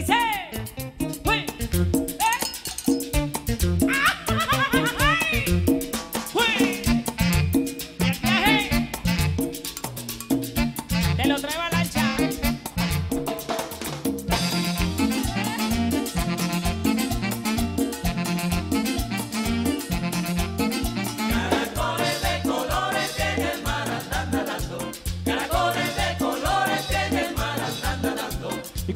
te lo trae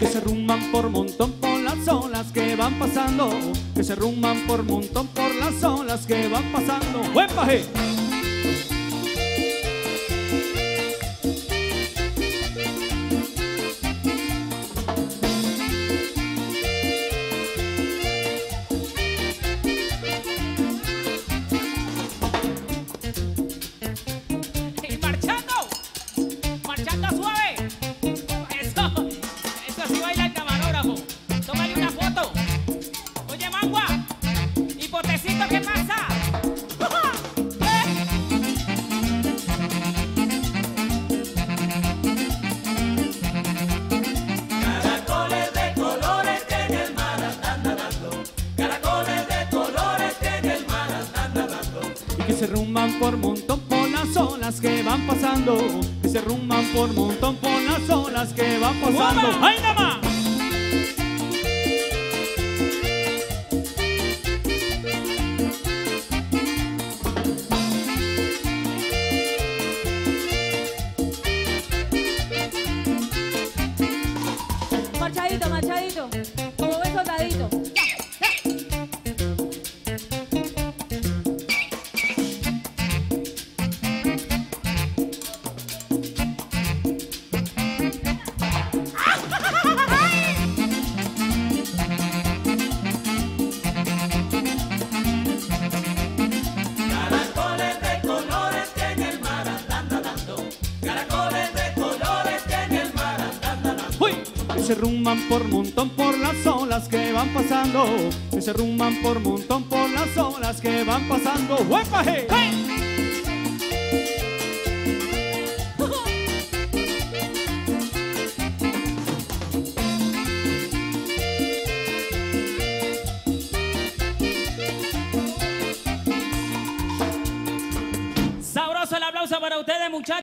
que se rumban por montón por las olas que van pasando, que se rumban por montón por las olas que van pasando. ¡Buen paje! Se rumban por montón por las olas que van pasando, que se rumban por montón por las olas que van pasando. ¡Ay, nada más! caído. se rumban por montón por las olas que van pasando, se rumban por montón por las olas que van pasando. ¡Huepaje! ¡Hey! Sabroso el aplauso para ustedes, muchachos.